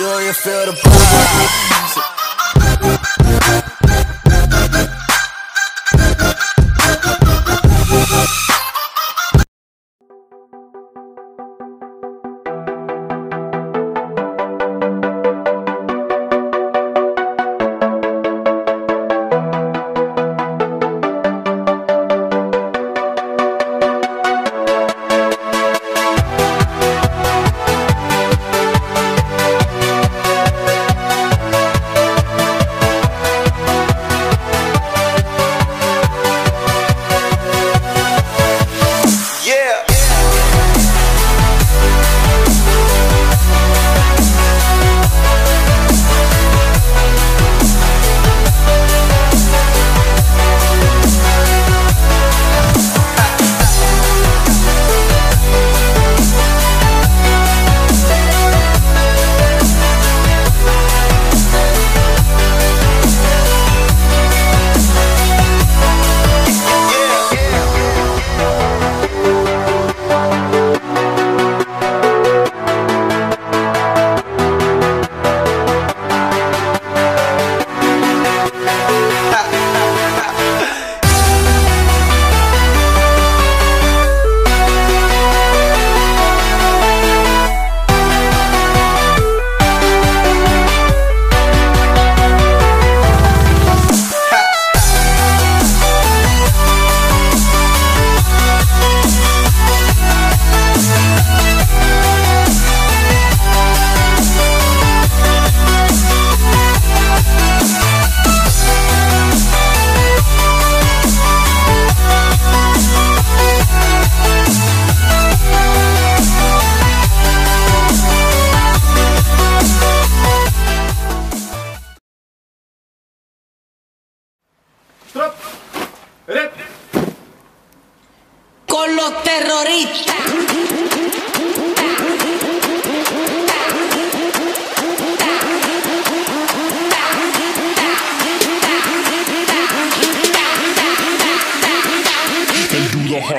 Do you feel the vibes?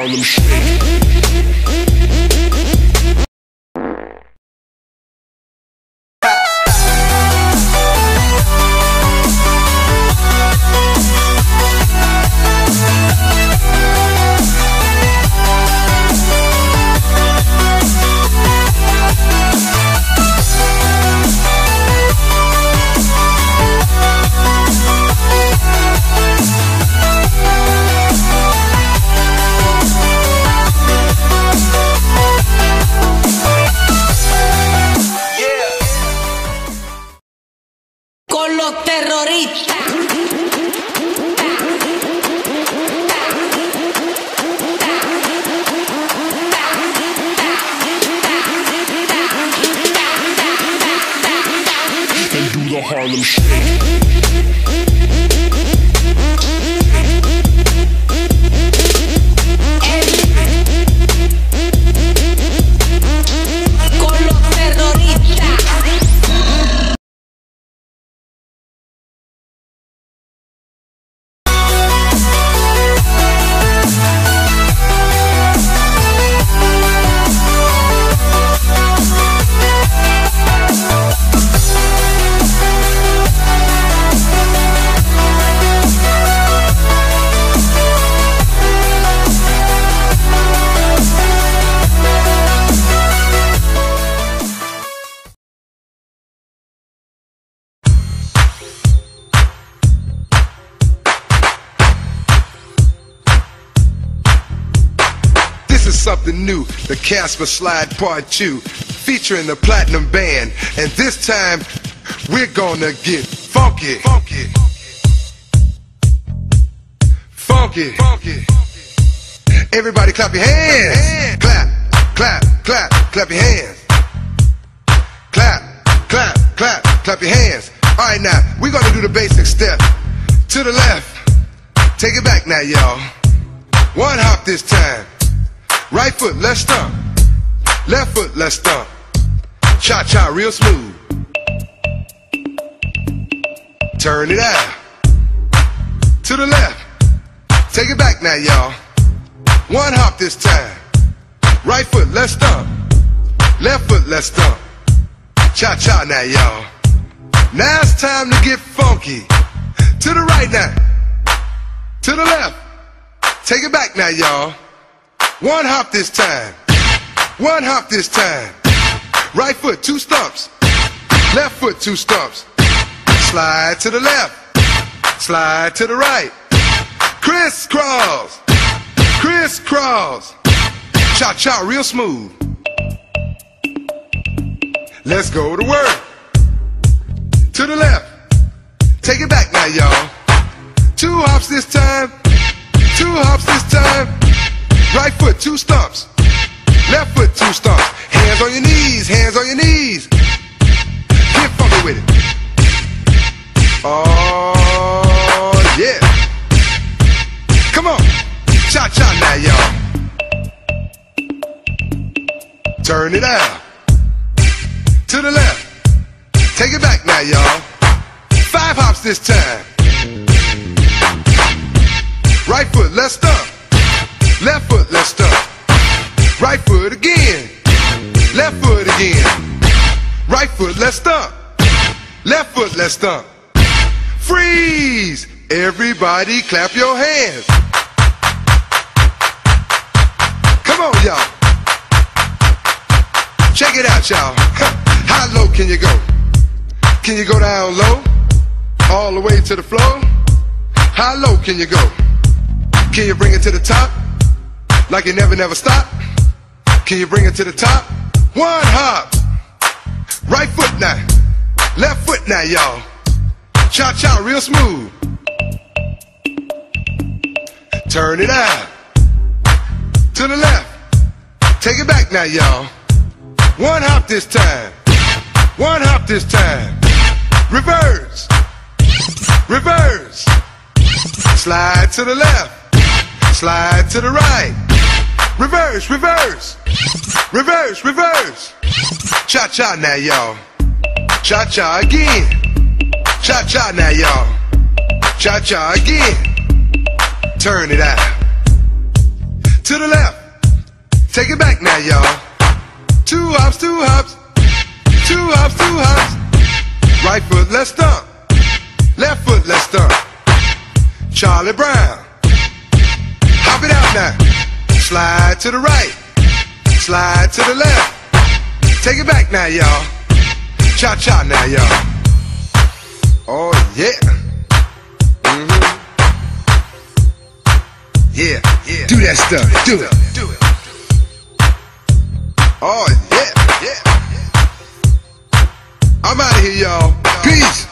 Harlem Shake. Harlem Shake. Something new, the Casper Slide Part 2, featuring the Platinum Band. And this time, we're gonna get funky. Funky. Funky. Funky. Everybody clap your hands. Clap, clap, clap, clap your hands. Clap, clap, clap, clap your hands. All right, now, we're gonna do the basic step. To the left. Take it back now, y'all. One hop this time. Right foot, let's stomp. Left foot, let's stomp. Cha cha, real smooth. Turn it out. To the left. Take it back now, y'all. One hop this time. Right foot, let's stomp. Left foot, let's stomp. Cha cha now, y'all. Now it's time to get funky. To the right now. To the left. Take it back now, y'all. One hop this time. One hop this time. Right foot, two stumps. Left foot, two stumps. Slide to the left. Slide to the right. Crisscross. Crisscross. Cha cha real smooth. Let's go to work. To the left. Take it back now, y'all. Two hops this time. Two hops this time. Two stumps. Left foot, two stumps. Hands on your knees, hands on your knees. Get funky with it. Oh, yeah. Come on. Cha cha now, y'all. Turn it out. To the left. Take it back now, y'all. Five hops this time. Right foot, let's stomp. Left foot, let's stomp. Right foot again. Left foot again. Right foot, let's stomp. Left foot, let's stomp. Freeze! Everybody clap your hands. Come on, y'all. Check it out, y'all. How low can you go? Can you go down low? All the way to the floor? How low can you go? Can you bring it to the top? Like you never, never stop? Can you bring it to the top? One hop. Right foot now. Left foot now, y'all. Cha cha, real smooth. Turn it out. To the left. Take it back now, y'all. One hop this time. One hop this time. Reverse. Reverse. Slide to the left. Slide to the right. Reverse, reverse. Reverse, reverse. Cha cha now, y'all. Cha cha again. Cha cha now, y'all. Cha cha again. Turn it out. To the left. Take it back now, y'all. Two hops, two hops. Two hops, two hops. Right foot, let's stomp. Left foot, let's stomp. Charlie Brown. Slide to the right. Slide to the left. Take it back now, y'all. Cha cha now, y'all. Oh, yeah. Mhm. Yeah, yeah. Do that stuff. Do it. Do it. Oh, yeah, yeah. I'm out of here, y'all. Peace.